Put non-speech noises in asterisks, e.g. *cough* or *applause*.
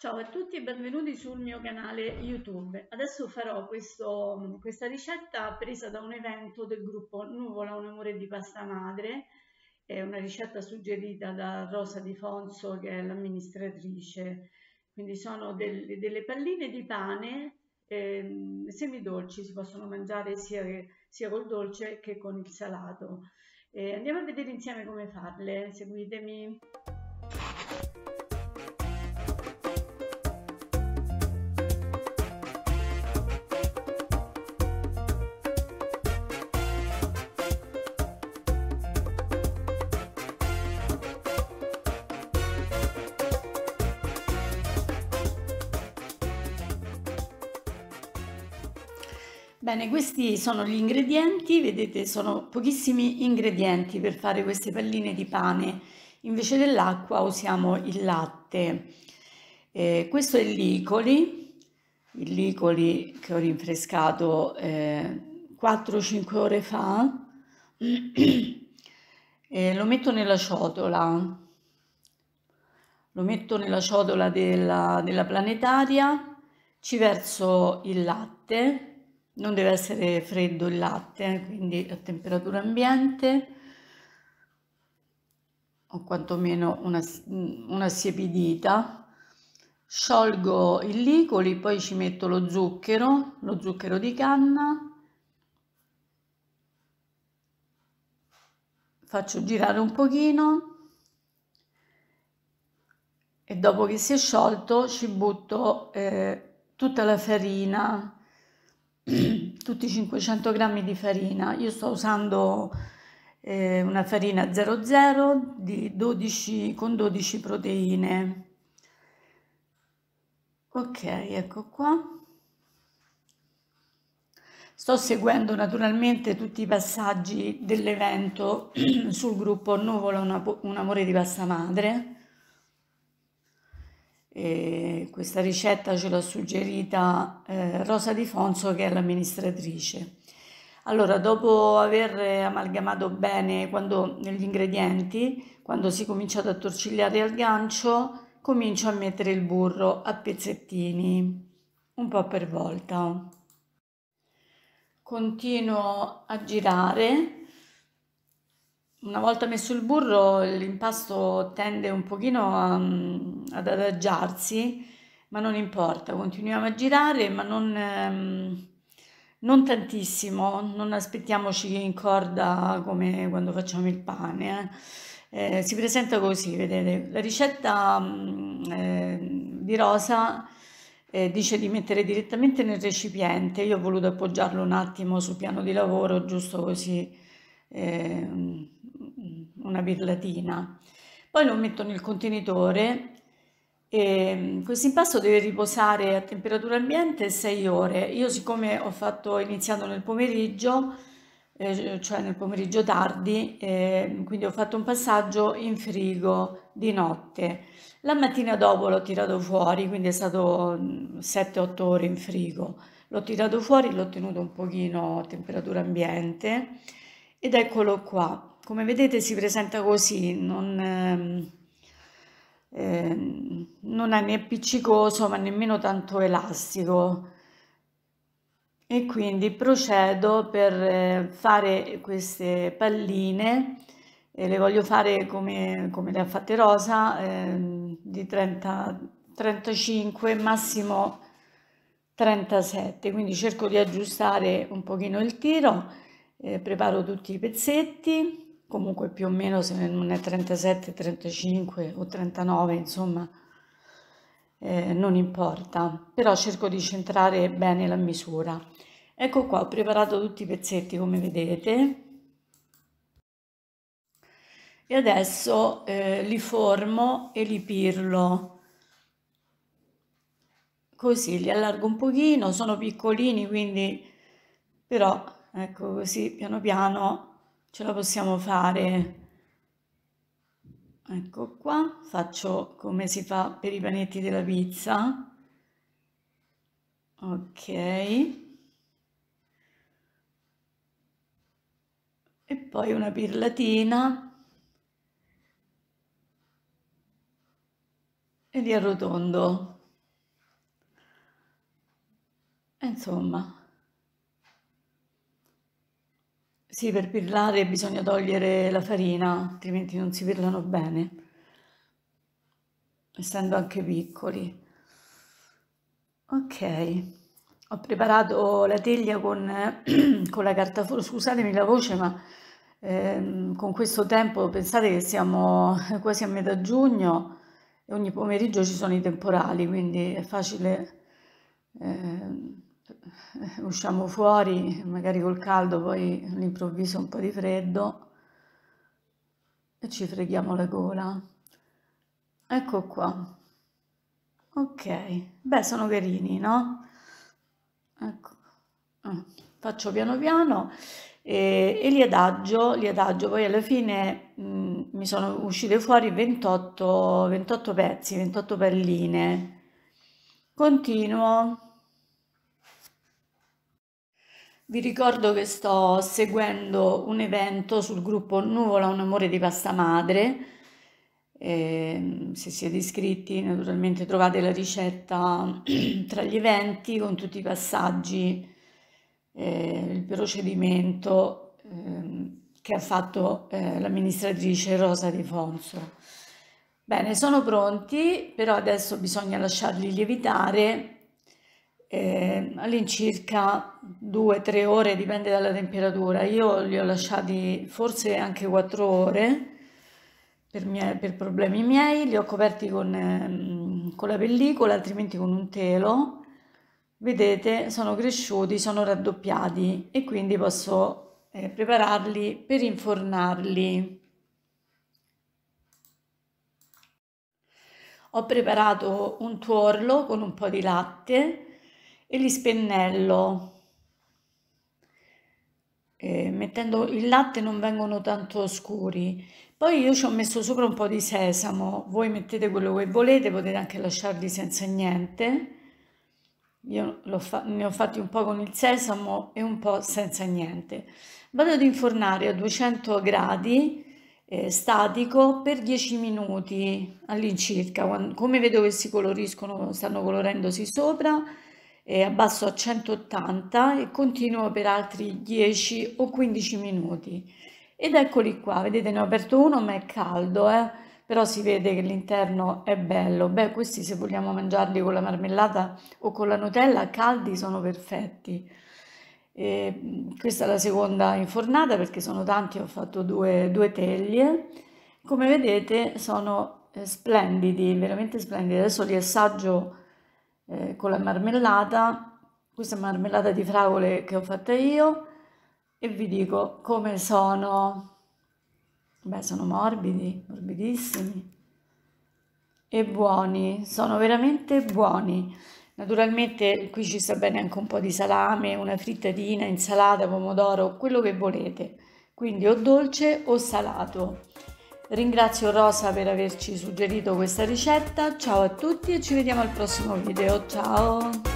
Ciao a tutti e benvenuti sul mio canale YouTube. Adesso farò questo, questa ricetta presa da un evento del gruppo Nuvola un amore di pasta madre. È una ricetta suggerita da Rosa Di Fonso che è l'amministratrice. Quindi sono delle, delle palline di pane eh, semidolci, si possono mangiare sia, sia col dolce che con il salato. Eh, andiamo a vedere insieme come farle, seguitemi. Bene, questi sono gli ingredienti, vedete sono pochissimi ingredienti per fare queste palline di pane, invece dell'acqua usiamo il latte. Eh, questo è il licoli, il licoli che ho rinfrescato eh, 4-5 ore fa, *clears throat* eh, lo metto nella ciotola, lo metto nella ciotola della, della planetaria, ci verso il latte, non deve essere freddo il latte, quindi a temperatura ambiente o quantomeno una, una siepidita. Sciolgo il licoli, poi ci metto lo zucchero, lo zucchero di canna, faccio girare un pochino. E dopo che si è sciolto ci butto eh, tutta la farina *clears throat* tutti 500 grammi di farina. Io sto usando eh, una farina 00 di 12, con 12 proteine. Ok, ecco qua. Sto seguendo naturalmente tutti i passaggi dell'evento *clears throat* sul gruppo Nuvola un amore di pasta madre e questa ricetta ce l'ha suggerita eh, Rosa Di Fonso che è l'amministratrice. Allora, dopo aver amalgamato bene quando, gli ingredienti, quando si è cominciato a torcigliare al gancio, comincio a mettere il burro a pezzettini, un po' per volta. Continuo a girare una volta messo il burro l'impasto tende un pochino a, ad adagiarsi, ma non importa, continuiamo a girare, ma non, ehm, non tantissimo, non aspettiamoci in corda come quando facciamo il pane. Eh. Eh, si presenta così, vedete, la ricetta mm, eh, di Rosa eh, dice di mettere direttamente nel recipiente, io ho voluto appoggiarlo un attimo sul piano di lavoro, giusto così eh, una birlatina. Poi lo metto nel contenitore e questo impasto deve riposare a temperatura ambiente 6 ore. Io siccome ho fatto, iniziato nel pomeriggio, eh, cioè nel pomeriggio tardi, eh, quindi ho fatto un passaggio in frigo di notte. La mattina dopo l'ho tirato fuori, quindi è stato 7-8 ore in frigo. L'ho tirato fuori, l'ho tenuto un pochino a temperatura ambiente ed eccolo qua. Come vedete si presenta così, non, eh, non è né appiccicoso ma nemmeno tanto elastico. E quindi procedo per eh, fare queste palline, e le voglio fare come, come le ha fatte Rosa, eh, di 30, 35, massimo 37, quindi cerco di aggiustare un pochino il tiro eh, preparo tutti i pezzetti, comunque più o meno se non è 37, 35 o 39, insomma, eh, non importa, però cerco di centrare bene la misura. Ecco qua, ho preparato tutti i pezzetti come vedete e adesso eh, li formo e li pirlo. Così li allargo un pochino, sono piccolini quindi però ecco così piano piano ce la possiamo fare. Ecco qua faccio come si fa per i panetti della pizza. Ok. E poi una pirlatina. E li arrotondo. Insomma sì, per pirlare bisogna togliere la farina, altrimenti non si pirlano bene, essendo anche piccoli. Ok, ho preparato la teglia con, *clears throat* con la carta forno, scusatemi la voce, ma eh, con questo tempo pensate che siamo *laughs* quasi a metà giugno e ogni pomeriggio ci sono i temporali, quindi è facile, eh, *laughs* usciamo fuori, magari col caldo, poi all'improvviso un po' di freddo e ci freghiamo la gola. Ecco qua. Ok, beh sono carini, no? Ecco, ah, faccio piano piano e, e li adagio, li adagio, poi alla fine mh, mm, mi sono uscite fuori 28, 28 pezzi, 28 palline. Continuo. Vi ricordo che sto seguendo un evento sul gruppo Nuvola un amore di pasta madre. Eh, se siete iscritti naturalmente trovate la ricetta *clears throat* tra gli eventi con tutti i passaggi eh, il procedimento eh, che ha fatto eh, l'amministratrice Rosa Di Fonso. Bene, sono pronti, però adesso bisogna lasciarli lievitare eh, all'incirca 2-3 ore, dipende dalla temperatura. Io li ho lasciati forse anche 4 ore per, mie, per problemi miei, li ho coperti con, ehm, con la pellicola, altrimenti con un telo vedete sono cresciuti, sono raddoppiati e quindi posso eh, prepararli per infornarli. Ho preparato un tuorlo con un po' di latte e li spennello. Eh, mettendo il latte non vengono tanto scuri. Poi io ci ho messo sopra un po' di sesamo, voi mettete quello che volete, potete anche lasciarli senza niente io ne ho fatti un po' con il sesamo e un po' senza niente. Vado ad infornare a 200 gradi eh, statico per 10 minuti all'incirca. Come vedo che si coloriscono, stanno colorendosi sopra, eh, abbasso a 180 e continuo per altri 10 o 15 minuti. Ed eccoli qua, vedete ne ho aperto uno ma è caldo, eh? però si vede che l'interno è bello. Beh, questi se vogliamo mangiarli con la marmellata o con la Nutella, caldi sono perfetti. E questa è la seconda infornata perché sono tanti, ho fatto due, due teglie. Come vedete sono eh, splendidi, veramente splendidi. Adesso li assaggio eh, con la marmellata. Questa marmellata di fragole che ho fatta io e vi dico come sono. Beh, sono morbidi, morbidissimi e buoni, sono veramente buoni. Naturalmente qui ci sta bene anche un po' di salame, una frittatina, insalata, pomodoro, quello che volete. Quindi o dolce o salato. Ringrazio Rosa per averci suggerito questa ricetta. Ciao a tutti e ci vediamo al prossimo video. Ciao!